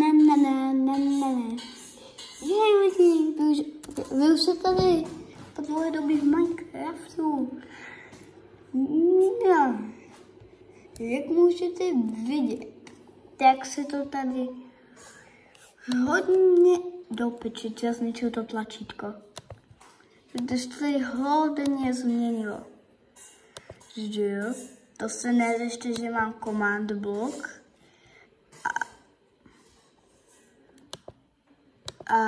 Ne, ne, ne, ne, ne, ne. Jej, lidi, vy vy už jste tady po dlouhé době v Minecraftu. No. Jak můžete vidět, tak se to tady hodně do pečice zničil to tlačítko. Protože to tady hodně změnilo. Že jo? To se neřešte, že mám command block. A,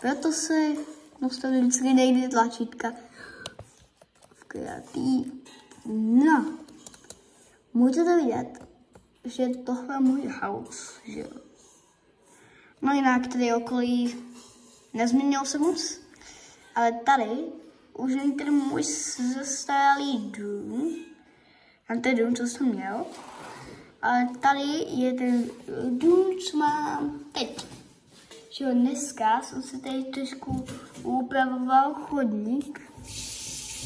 proto se nastavili vždycky nejde tlačítka v kreativ. No, můžete vidět, že tohle je můj house, že jo. No jinak tady okolí nezměnil se moc, ale tady už není ten můj zastaralý dům, a ten dům, co jsem měl, ale tady je ten dům, co mám teď. Že dneska jsem si tady trošku upravoval chodník,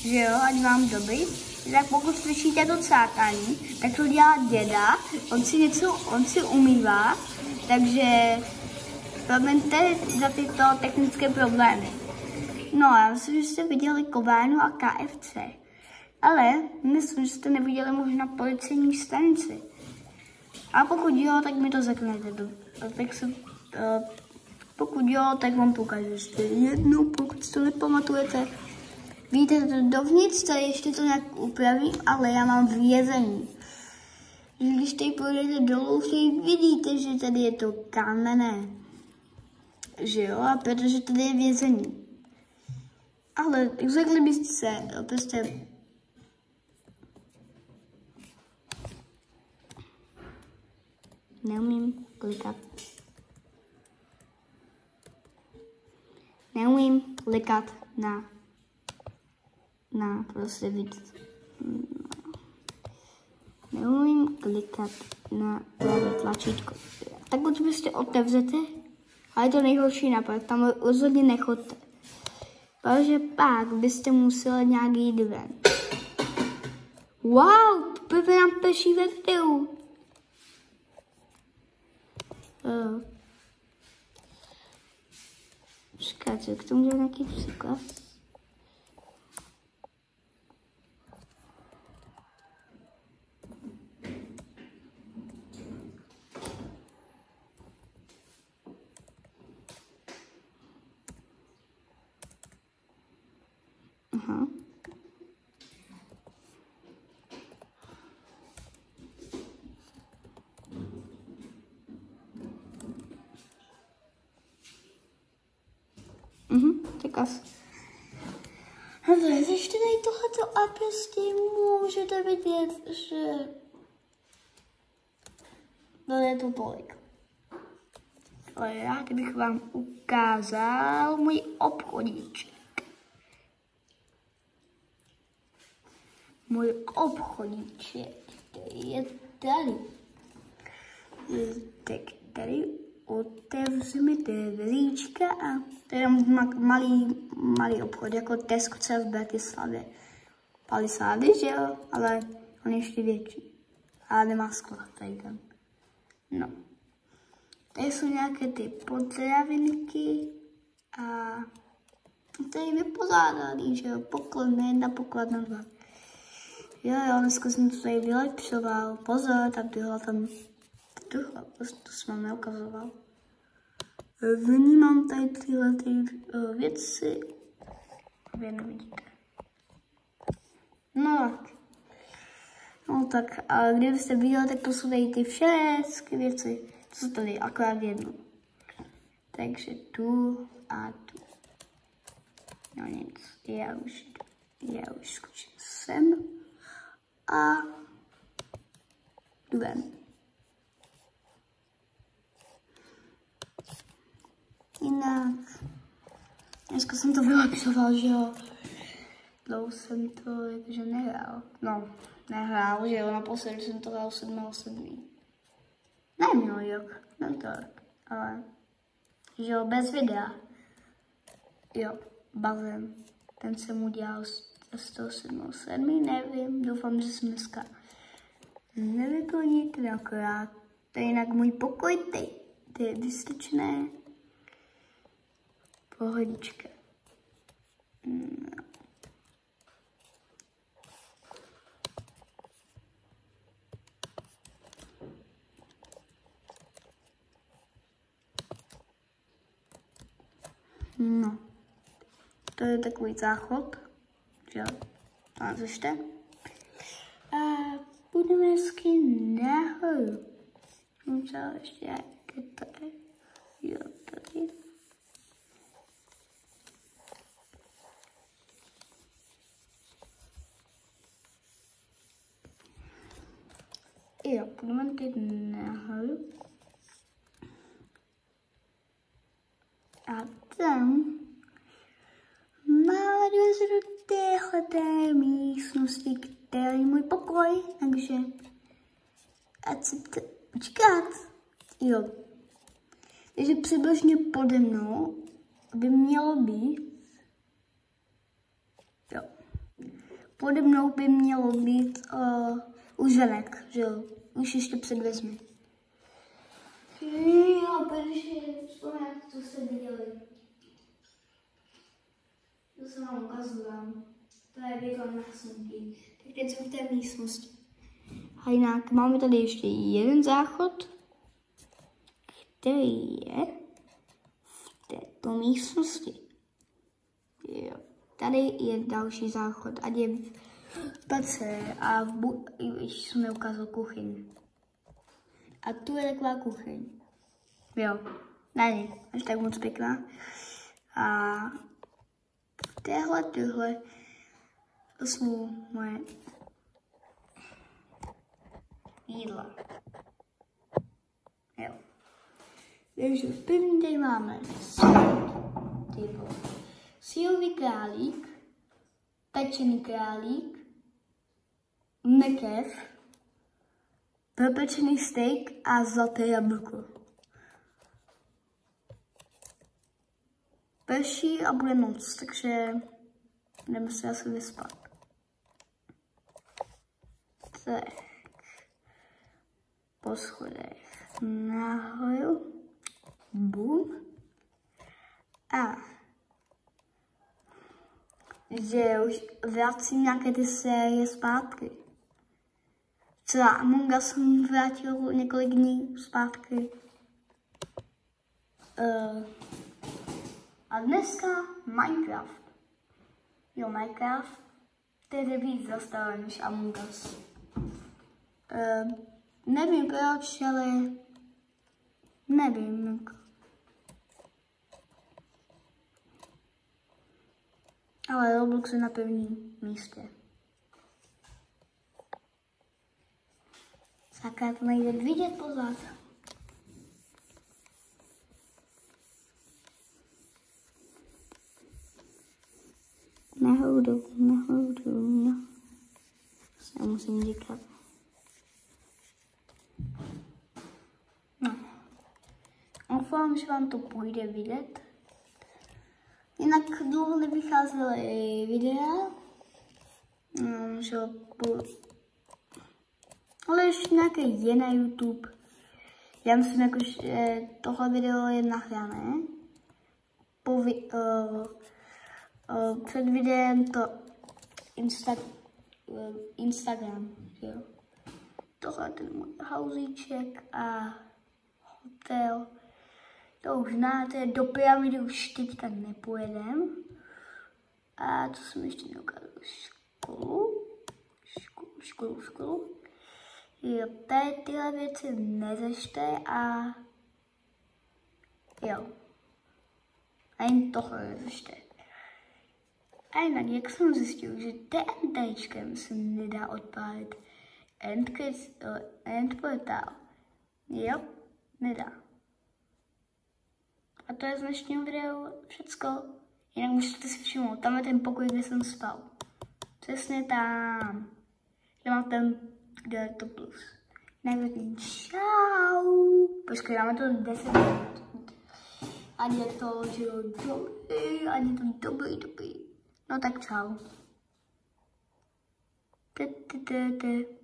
že jo, ať mám dobrý. Tak pokud slyšíte to cákání, tak to dělá děda, on si něco, on si umývá, takže promiňte za tyto technické problémy. No, já myslím, že jste viděli Kovánu a KFC. Ale myslím, že jste neviděli možná policejní stanici. A pokud jo, tak mi to řeknete. Tak se, uh, pokud jo, tak vám ukážu ještě jednou, pokud si to nepamatujete. Víte, dovnitř tady ještě to nějak upravím, ale já mám vězení. Když tady půjdete dolů, tady vidíte, že tady je to kamenné. Že jo, a protože tady je vězení. Ale řekli byste se, prostě neumím klikat. Neumím klikat na, na prostě víc. Neumím klikat na pravé tlačítko. Tak buď prostě otevřete, ale je to nejhorší nápad, tam rozhodně nechoďte. Protože pak byste museli nějak jít ven. Wow, Pepe nám peší ve videu. Czekajcie, kto mi dał jakiś przykład? Aha. Mhm, tak asi. Ale ještě tady tohleto a prostě můžete vidět, že to je to tolik. Ale já bych vám ukázal můj obchodíček. Můj obchodíček, který je tady. Tak tady otevřeme dveříčka a to je jenom malý, malý obchod, jako Tesco, co v Bratislavě. Palisády, že jo, ale on je ještě větší. A nemá sklo tady tam. No. Tady jsou nějaké ty potravinky a tady vypořádaný, že jo, poklad jedna, poklad na dva. Jo, jo, dneska jsem to tady vylepšoval. Pozor, tam tyhle tam tuhle, to jsem vám neukazoval. Vnímám tady tyhle ty uh, věci. Vy nevidíte. No tak. No tak, a kdybyste viděli, tak to jsou tady ty všechny věci. To jsou tady akorát jedno. Takže tu a tu. No nic, já už, já už skočím sem a jdu ven. Jinak, dneska jsem to vylepšoval, že jo. Dlouho jsem to jakože nehrál. No, nehrál, že jo, naposledy jsem to hrál 7. 7. Ne minulý rok, tento rok, ale že jo, bez videa. Jo, bazén, ten jsem udělal z toho 7. 7. nevím, doufám, že jsem dneska nevyplnit dvakrát. To je jinak můj pokoj, ty, ty je vystyčné. Pohodička. No. To je takový záchod, že jo, a zešte. A budeme hezky nahoru. Musel ještě jaké to je. Jo, tady. Jo, budeme teď nahoru. A tam má dveře do téhle místnosti, který je můj pokoj, takže ať si to počkat. Jo. Takže přibližně pode mnou by mělo být jo. Pode mnou by mělo být uh, užvenek, že jo. Už ještě předvezmi. Jo, protože vzpomínám, co jste viděli. To se vám ukazuju. To je výkon na hnutí. Tak teď jsem v té místnosti. A jinak máme tady ještě jeden záchod, který je v této místnosti. Jo. Tady je další záchod, ať je v pace a v bu- jsem neukázal kuchyň. A tu je taková kuchyň. Jo, není až tak moc pěkná. A téhle, tyhle, to jsou moje jídla. Jo. Takže první tady máme typu sírový králík, pečený králík, mekev, propečený steak a zlaté jablko. Prší a bude noc, takže jdeme se asi vyspat. Tak. Po schodech nahoru. Bum. A že už vracím nějaké ty série zpátky. Třeba Among Us jsem vrátil několik dní zpátky. Uh, a dneska Minecraft. Jo, Minecraft, je víc zastaralý než Among Us. Uh, nevím proč, ale nevím. Ale Roblox je na prvním místě. Sakra, to nejde vidět pozad. Nahoru, nahoru, no. Se musím říkat. No. Doufám, že vám to půjde vidět. Jinak dlouho nevycházely videa. No, že ale ještě nějaké je na YouTube. Já myslím, jako, že tohle video je nahrané. Po vi, uh, uh, před videem to Insta, uh, Instagram, jo. Tohle je ten můj hauzíček a hotel. To už znáte, do pyramidy už teďka nepojedem. A co jsem ještě neukázal? Školu. Školu, školu, školu. Jo, tady tyhle věci neřešte a jo. A jen tohle neřešte. A jinak, jak jsem zjistil, že TNTčkem se nedá odpálit end, uh, end portál. Jo, nedá. A to je z dnešního videu všecko. Jinak můžete si všimnout, tam je ten pokoj, kde jsem spal. Přesně tam. Já mám ten to plus. Nevěřím, čau. Počkej, dáme to 10 minut. Ani je to, že jo, dobrý, ani to dobrý, dobrý. No tak čau. Ty, ty, ty, ty.